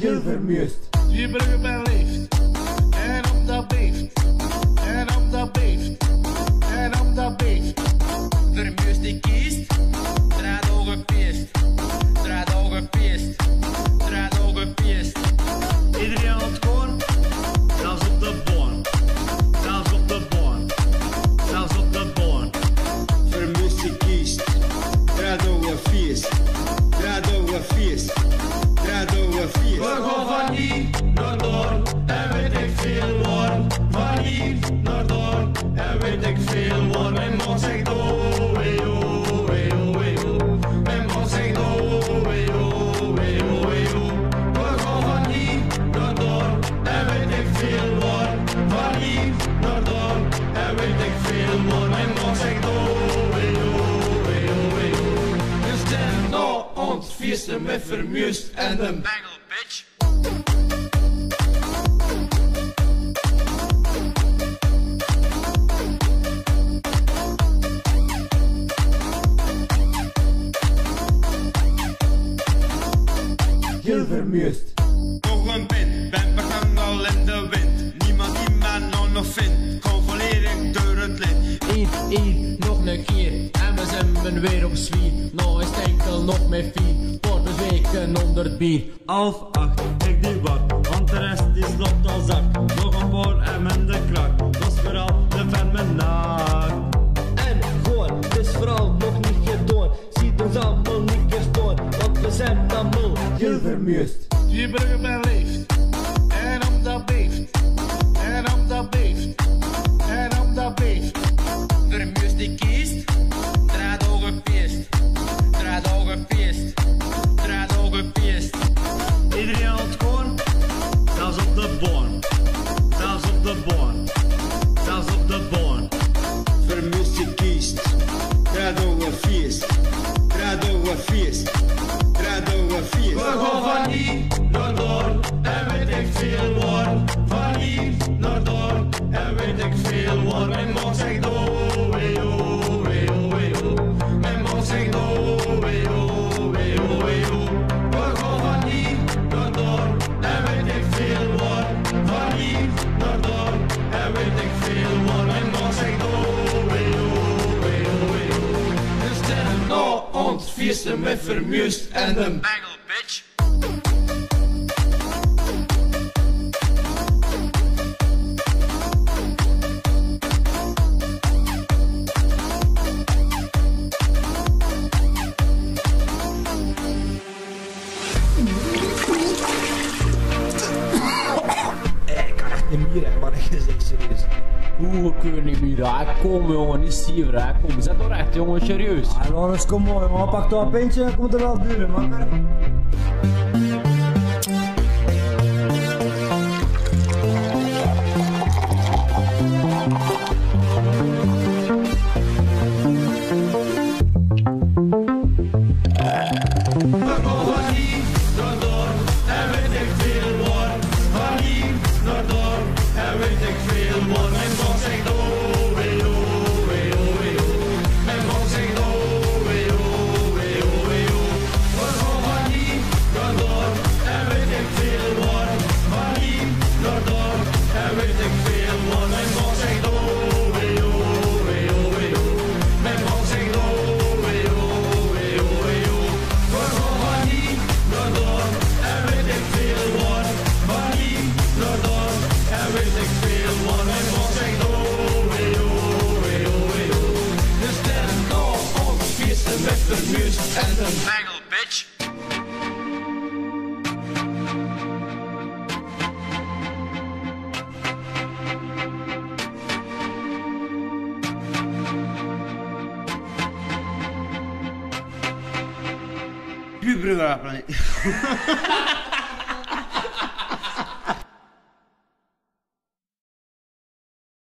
heel vermuist. Je brug ben leeft. En op dat beeft. En op dat beeft. En op dat beeft. Vermuist die kiest, We gaan van hier naar daar. En weet ik veel waar. Van hier naar daar. En weet ik veel waar. Mijn man zegt oh, hey, oh, hey, oh, hey, oh. Mijn man zegt oh, hey, oh, hey, oh, hey, oh. We gaan van hier naar daar. En weet ik veel waar. Van hier naar daar. En weet ik veel waar. Mijn man zegt oh, hey, oh, hey, oh, hey, oh. Dus dan nou ons feesten met vermuist en de Bengel, Heel vermuist. Nog een pin, ben begaan al in de wind. Niemand die mij nou nog vindt. Gewoon volledig door het lint. Eén, één, nog een keer. En we zijn weer op zwier. Nou is het enkel nog met vier. Voor bezweken onder het bier. Half acht, ik die wat, want de rest Allemaal niet keer staan, want we zijn allemaal Heel vermuist. Je brug ben leeft. En op dat beeft. Drado een feest. Drado een feesten met en de Bengel, bitch. De mier, hè, man. Ik zeg serieus. Hoe kunnen niet meer? Ah, Kom jongen, niet stiever. hè. Kom, zet toch recht jongen, serieus. Ah, Lorenz, kom mooi, man. Pak toch een pintje komt er wel duren, man. Feesten met vermuist en de Bengel, bitch. Puberapelen.